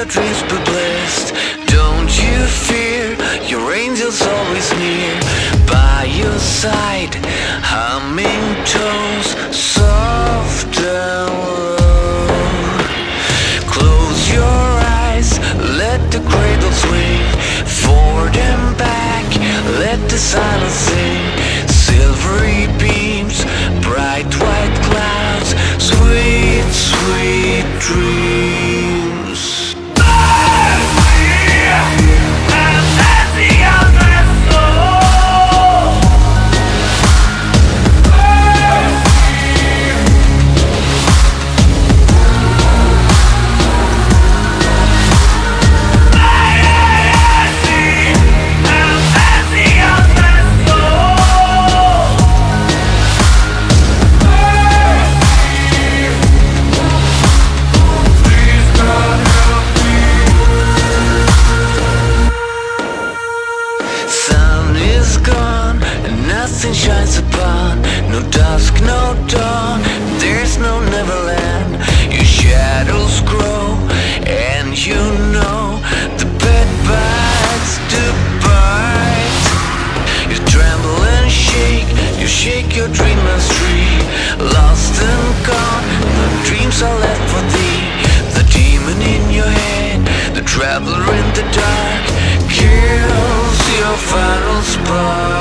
your dreams be blessed. Don't you fear, your angel's always near. By your side, humming tones, soft and low. Close your eyes, let the cradle swing forward and back. Let the silence sing. Silvery beams, bright white clouds, sweet, sweet dreams. nothing shines upon No dusk, no dawn. There's no Neverland. Your shadows grow And you know The bed bites do bite. You tremble and shake You shake your dreamer's tree Lost and gone The dreams are left for thee. The demon in your head The traveler in the dark Kills your final spark.